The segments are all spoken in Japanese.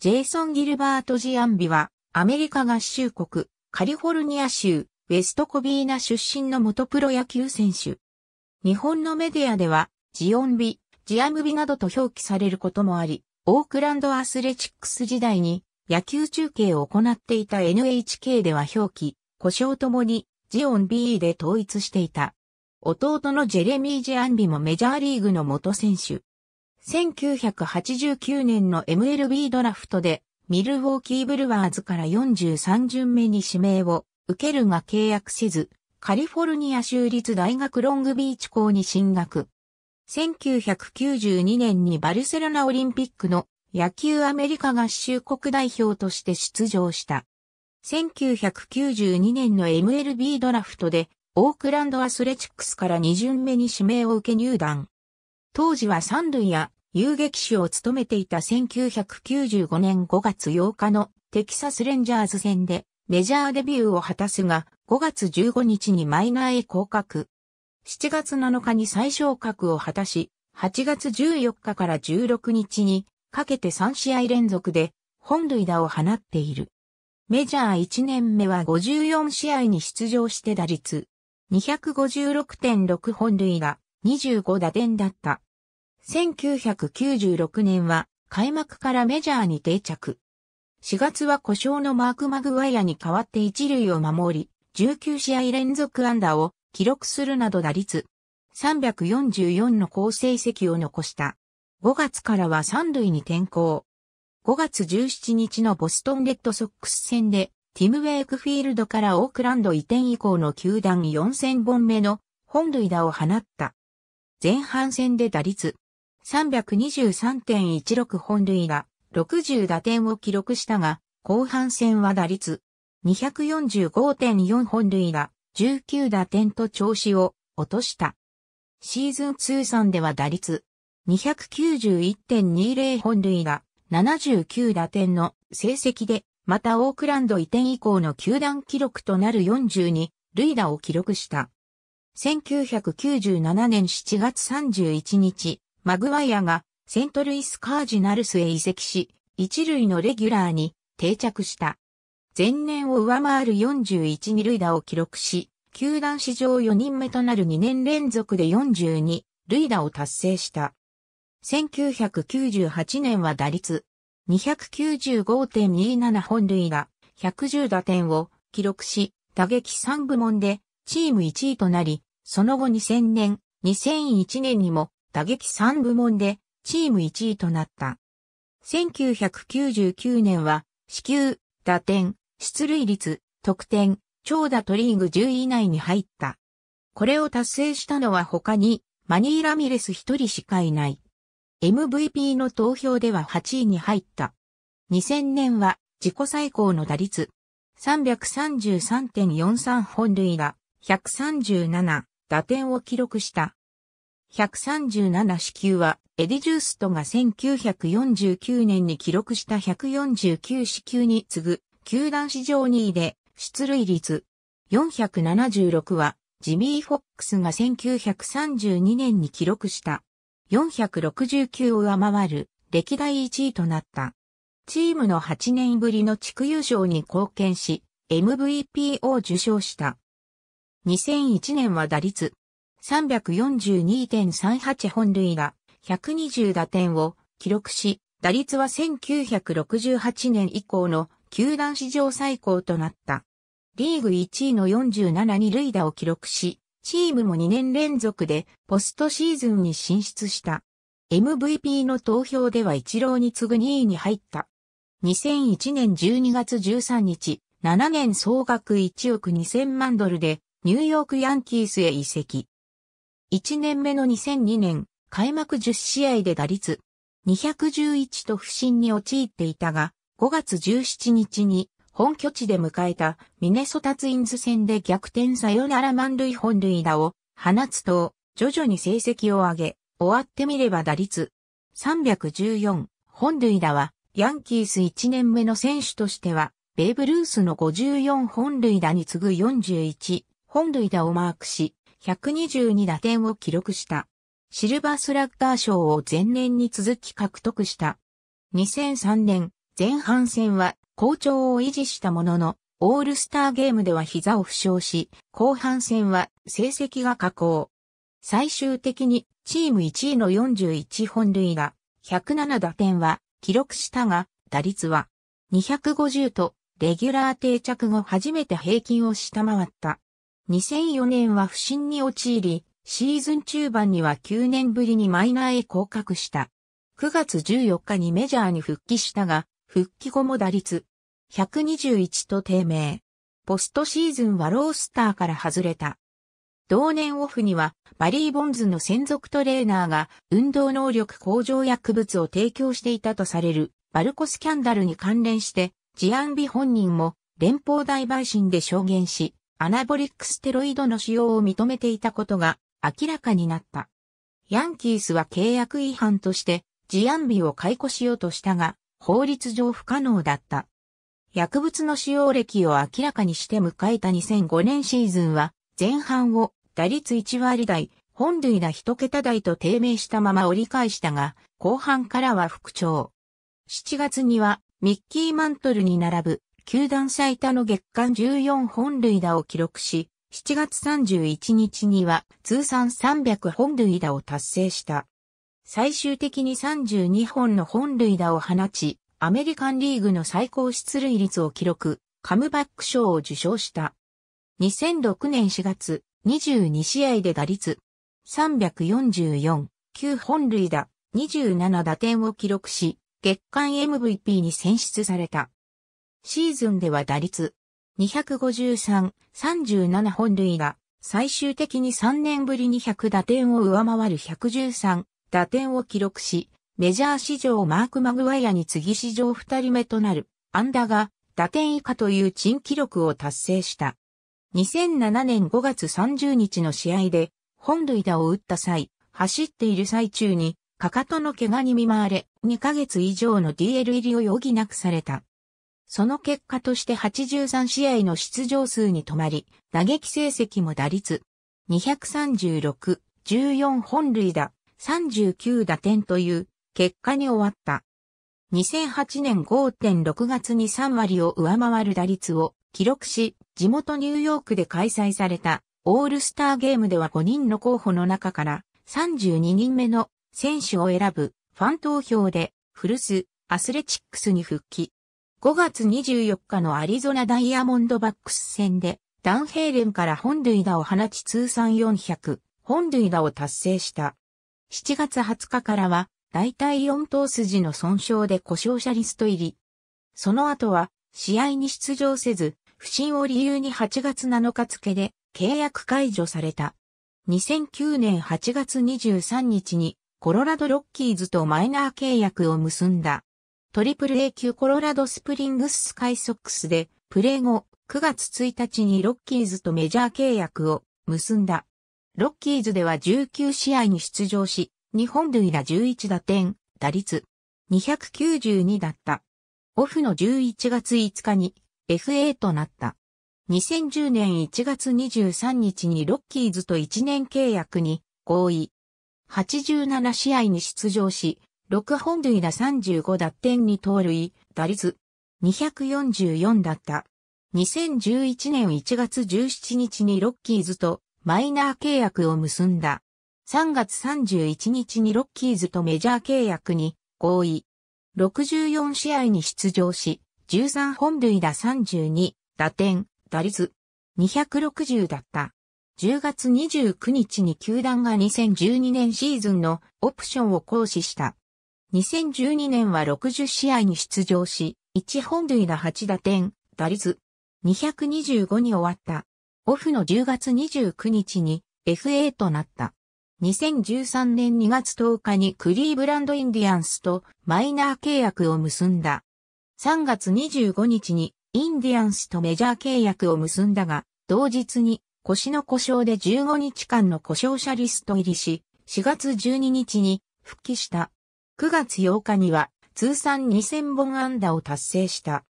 ジェイソン・ギルバート・ジアンビは、アメリカ合衆国、カリフォルニア州、ウェストコビーナ出身の元プロ野球選手。日本のメディアでは、ジオンビ、ジアムビなどと表記されることもあり、オークランドアスレチックス時代に野球中継を行っていた NHK では表記、故障ともにジオン B で統一していた。弟のジェレミー・ジアンビもメジャーリーグの元選手。1989年の MLB ドラフトでミルウォーキーブルワーズから43巡目に指名を受けるが契約せず、カリフォルニア州立大学ロングビーチ校に進学。1992年にバルセロナオリンピックの野球アメリカ合衆国代表として出場した。1992年の MLB ドラフトでオークランドアスレチックスから2巡目に指名を受け入団。当時は三塁や遊撃手を務めていた1995年5月8日のテキサスレンジャーズ戦でメジャーデビューを果たすが5月15日にマイナーへ降格。7月7日に再昇格を果たし、8月14日から16日にかけて3試合連続で本塁打を放っている。メジャー1年目は54試合に出場して打率256.6本塁打25打点だった。1996年は開幕からメジャーに定着。4月は故障のマーク・マグワイアに代わって一塁を守り、19試合連続安打を記録するなど打率344の好成績を残した。5月からは三塁に転向。5月17日のボストンレッドソックス戦で、ティム・ウェイクフィールドからオークランド移転以降の球団4000本目の本塁打を放った。前半戦で打率323.16本塁打、60打点を記録したが、後半戦は打率245.4本塁打、19打点と調子を落とした。シーズン通算では打率291.20本塁打、79打点の成績で、またオークランド移転以降の球団記録となる42塁打を記録した。1997年7月31日、マグワイアがセントルイスカージナルスへ移籍し、一塁のレギュラーに定着した。前年を上回る41二塁打を記録し、球団史上4人目となる2年連続で42塁打を達成した。1998年は打率295.27本塁打、110打点を記録し、打撃3部門でチーム1位となり、その後2000年、2001年にも打撃3部門でチーム1位となった。1999年は、死球、打点、出塁率、得点、長打とリーグ10位以内に入った。これを達成したのは他に、マニー・ラミレス一人しかいない。MVP の投票では8位に入った。2000年は自己最高の打率333.43本塁打137打点を記録した。137支球はエディ・ジューストが1949年に記録した149支球に次ぐ球団史上2位で出塁率476はジミー・フォックスが1932年に記録した469を上回る歴代1位となった。チームの8年ぶりの地区優勝に貢献し、MVP を受賞した。2001年は打率342.38本塁打120打点を記録し、打率は1968年以降の球団史上最高となった。リーグ1位の47二塁打を記録し、チームも2年連続でポストシーズンに進出した。MVP の投票では一郎に次ぐ2位に入った。2001年12月13日、7年総額1億2000万ドルでニューヨークヤンキースへ移籍。1年目の2002年、開幕10試合で打率211と不振に陥っていたが、5月17日に本拠地で迎えたミネソタツインズ戦で逆転サヨナラ満塁本塁打を放つと、徐々に成績を上げ、終わってみれば打率314本塁打はヤンキース1年目の選手としては、ベーブルースの54本塁打に次ぐ41本塁打をマークし、122打点を記録した。シルバースラッガー賞を前年に続き獲得した。2003年、前半戦は好調を維持したものの、オールスターゲームでは膝を負傷し、後半戦は成績が下降。最終的にチーム1位の41本塁打、107打点は記録したが、打率は250とレギュラー定着後初めて平均を下回った。2004年は不振に陥り、シーズン中盤には9年ぶりにマイナーへ降格した。9月14日にメジャーに復帰したが、復帰後も打率121と低迷。ポストシーズンはロースターから外れた。同年オフにはバリー・ボンズの専属トレーナーが運動能力向上薬物を提供していたとされるバルコスキャンダルに関連してジアンビ本人も連邦大陪審で証言しアナボリックステロイドの使用を認めていたことが明らかになった。ヤンキースは契約違反としてジアンビを解雇しようとしたが、法律上不可能だった。薬物の使用歴を明らかにして迎えた2005年シーズンは、前半を打率1割台、本塁打1桁台と低迷したまま折り返したが、後半からは復調。7月にはミッキー・マントルに並ぶ、球団最多の月間14本塁打を記録し、7月31日には通算300本塁打を達成した。最終的に32本の本塁打を放ち、アメリカンリーグの最高出塁率を記録、カムバック賞を受賞した。2006年4月、22試合で打率344、9本塁打、27打点を記録し、月間 MVP に選出された。シーズンでは打率253、37本塁打、最終的に3年ぶりに100打点を上回る113打点を記録し、メジャー史上マーク・マグワイアに次史上二人目となる、アンダが打点以下という珍記録を達成した。2007年5月30日の試合で、本塁打を打った際、走っている最中に、かかとの怪我に見舞われ、2ヶ月以上の DL 入りを余儀なくされた。その結果として83試合の出場数に止まり、打撃成績も打率236、14本塁打、39打点という結果に終わった。2008年5.6月に3割を上回る打率を記録し、地元ニューヨークで開催されたオールスターゲームでは5人の候補の中から32人目の選手を選ぶファン投票でフルスアスレチックスに復帰。5月24日のアリゾナダイヤモンドバックス戦でダンヘイレンから本塁打を放ち通算400本塁打を達成した。7月20日からは、大体4頭筋の損傷で故障者リスト入り。その後は、試合に出場せず、不審を理由に8月7日付で契約解除された。2009年8月23日にコロラドロッキーズとマイナー契約を結んだ。トリプル A 級コロラドスプリングススカイソックスでプレー後9月1日にロッキーズとメジャー契約を結んだ。ロッキーズでは19試合に出場し、日本塁打11打点、打率292だった。オフの11月5日に FA となった。2010年1月23日にロッキーズと1年契約に合意。87試合に出場し、6本塁打35打点に盗塁、打率244だった。2011年1月17日にロッキーズとマイナー契約を結んだ。3月31日にロッキーズとメジャー契約に合意。64試合に出場し、13本塁打32、打点、打率260だった。10月29日に球団が2012年シーズンのオプションを行使した。2012年は60試合に出場し、1本塁打8打点、打率225に終わった。オフの10月29日に FA となった。2013年2月10日にクリーブランドインディアンスとマイナー契約を結んだ。3月25日にインディアンスとメジャー契約を結んだが、同日に腰の故障で15日間の故障者リスト入りし、4月12日に復帰した。9月8日には通算2000本安打を達成した。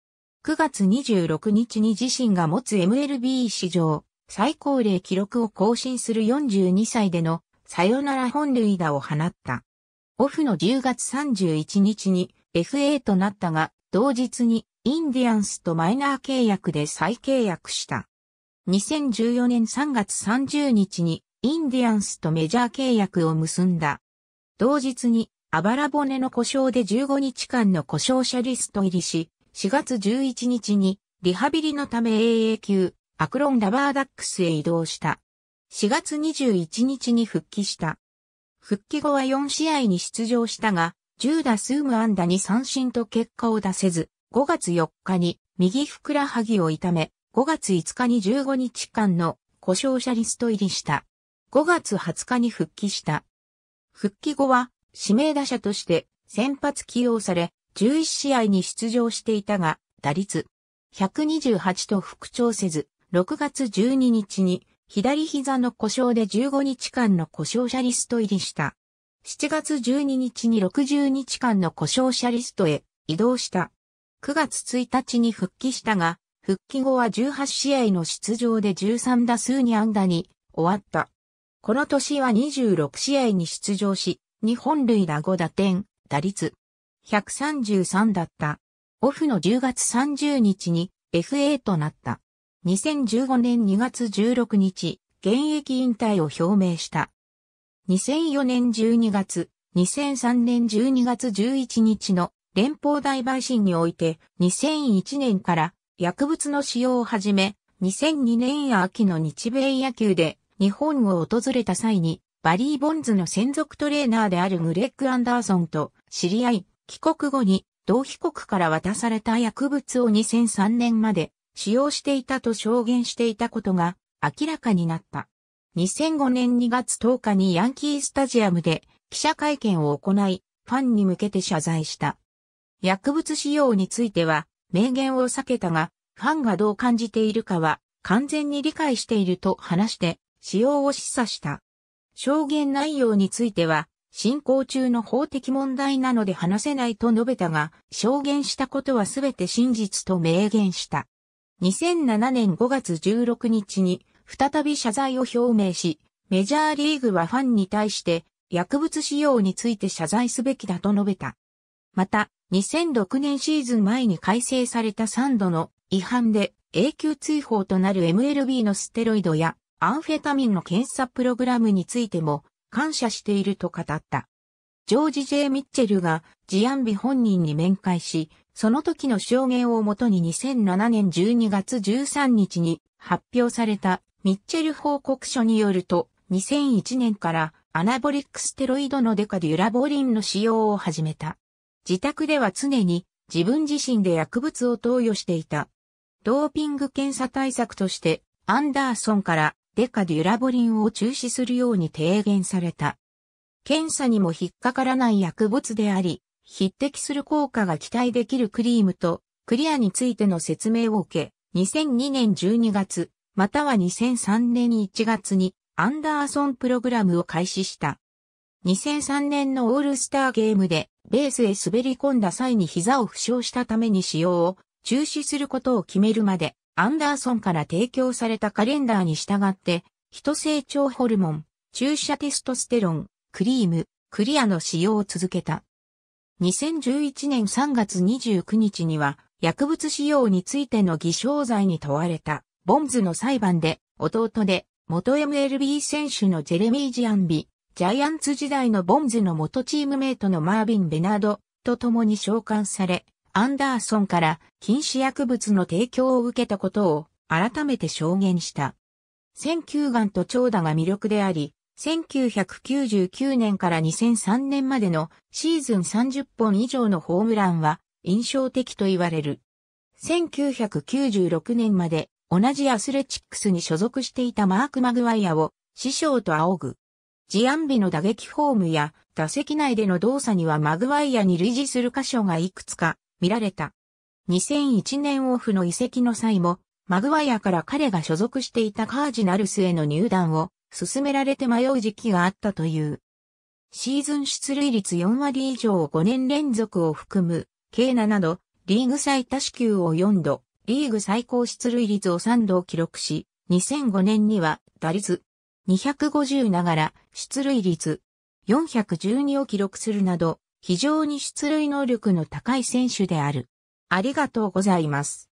9月26日に自身が持つ MLB 史上最高齢記録を更新する42歳でのサヨナラ本塁打を放った。オフの10月31日に FA となったが、同日にインディアンスとマイナー契約で再契約した。2014年3月30日にインディアンスとメジャー契約を結んだ。同日にあばら骨の故障で15日間の故障者リスト入りし、4月11日にリハビリのため AA 級アクロンラバーダックスへ移動した。4月21日に復帰した。復帰後は4試合に出場したが、10打数無安打に三振と結果を出せず、5月4日に右ふくらはぎを痛め、5月5日に15日間の故障者リスト入りした。5月20日に復帰した。復帰後は指名打者として先発起用され、11試合に出場していたが、打率128と復調せず、6月12日に左膝の故障で15日間の故障者リスト入りした。7月12日に60日間の故障者リストへ移動した。9月1日に復帰したが、復帰後は18試合の出場で13打数に安打に終わった。この年は26試合に出場し、2本塁打5打点、打率133だった。オフの10月30日に FA となった。2015年2月16日、現役引退を表明した。2004年12月、2003年12月11日の連邦大陪審において2001年から薬物の使用を始め、2002年秋の日米野球で日本を訪れた際にバリー・ボンズの専属トレーナーであるグレッグ・アンダーソンと知り合い、帰国後に同被告から渡された薬物を2003年まで使用していたと証言していたことが明らかになった。2005年2月10日にヤンキースタジアムで記者会見を行い、ファンに向けて謝罪した。薬物使用については、明言を避けたが、ファンがどう感じているかは、完全に理解していると話して、使用を示唆した。証言内容については、進行中の法的問題なので話せないと述べたが、証言したことはすべて真実と明言した。2007年5月16日に再び謝罪を表明し、メジャーリーグはファンに対して薬物使用について謝罪すべきだと述べた。また、2006年シーズン前に改正された3度の違反で永久追放となる MLB のステロイドやアンフェタミンの検査プログラムについても感謝していると語った。ジョージ・ジェイ・ミッチェルがジアンビ本人に面会し、その時の証言をもとに2007年12月13日に発表されたミッチェル報告書によると、2001年からアナボリックステロイドのデカデュラボリンの使用を始めた。自宅では常に自分自身で薬物を投与していた。ドーピング検査対策としてアンダーソンからデカデュラボリンを中止するように提言された。検査にも引っかからない薬物であり、匹敵する効果が期待できるクリームとクリアについての説明を受け、2002年12月、または2003年1月にアンダーソンプログラムを開始した。2003年のオールスターゲームでベースへ滑り込んだ際に膝を負傷したために使用を中止することを決めるまでアンダーソンから提供されたカレンダーに従って、人成長ホルモン、注射テストステロン、クリーム、クリアの使用を続けた。2011年3月29日には、薬物使用についての偽証罪に問われた、ボンズの裁判で、弟で、元 MLB 選手のジェレミー・ジアンビ、ジャイアンツ時代のボンズの元チームメイトのマービン・ベナードと共に召喚され、アンダーソンから禁止薬物の提供を受けたことを改めて証言した。19眼と長打が魅力であり、1999年から2003年までのシーズン30本以上のホームランは印象的と言われる。1996年まで同じアスレチックスに所属していたマーク・マグワイアを師匠と仰ぐ。ジアンビの打撃フォームや打席内での動作にはマグワイアに類似する箇所がいくつか見られた。2001年オフの移籍の際も、マグワイアから彼が所属していたカージナルスへの入団を進められて迷う時期があったという。シーズン出塁率4割以上を5年連続を含む、ケーナなど、リーグ最多支給を4度、リーグ最高出塁率を3度を記録し、2005年には打率250ながら出塁率412を記録するなど、非常に出塁能力の高い選手である。ありがとうございます。